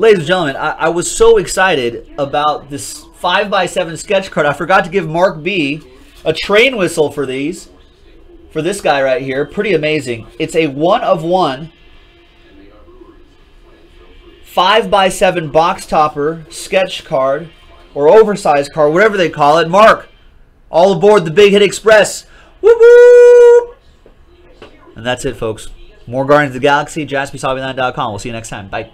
Ladies and gentlemen, I, I was so excited about this 5x7 sketch card. I forgot to give Mark B a train whistle for these. For this guy right here. Pretty amazing. It's a one of one 5x7 box topper sketch card or oversized card, whatever they call it. Mark, all aboard the Big Hit Express. Woo woo! And that's it, folks. More Guardians of the Galaxy, jaspyshobbyland.com. We'll see you next time. Bye.